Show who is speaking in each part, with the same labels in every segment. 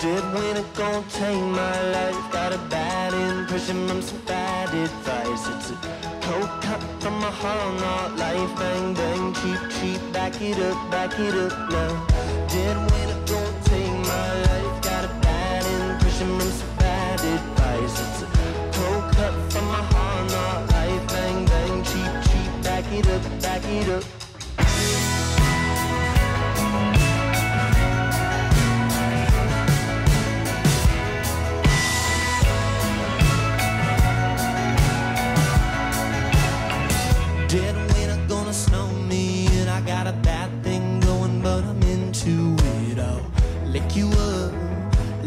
Speaker 1: Dead winter gonna take my life. Got a bad impression from some bad advice. It's a cold cut from my heart, not life. Bang, bang, cheap, cheap. Back it up, back it up now. Dead winter gonna take my life. Got a bad impression from some bad advice. It's a cold cut from my heart, not life. Bang, bang, cheap, cheap. Back it up, back it up.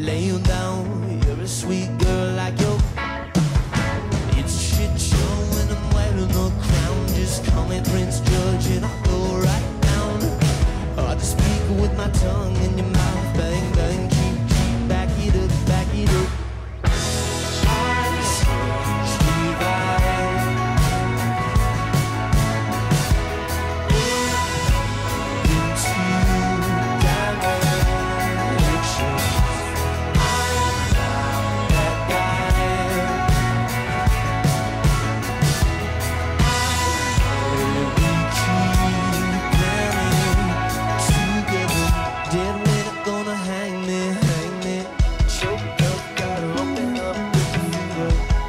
Speaker 1: Lay you down You're a sweet girl like you It's a shit show and I'm wearing a crown Just call me Prince George and I'll go right down. Hard to speak with my tongue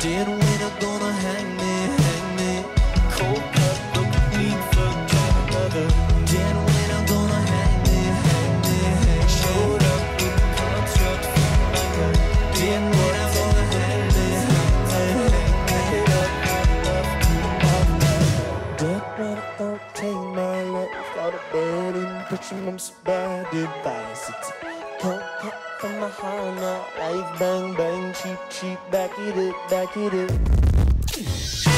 Speaker 1: Dead winter gonna hang me, hang me. Cold for. Dead gonna hang me, hang me. Showed up contract gonna hang me, hang me, hang me. Dead take my life. Got a bad impression from some bad advice. It's a cold from my heart now. Life bang bang, cheap cheap, back it up, back it up.